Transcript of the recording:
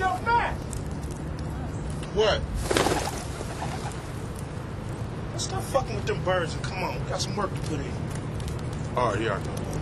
Hey, yo, Mack! What? Let's stop fucking with them birds and come on. We got some work to put in. All right, here I go.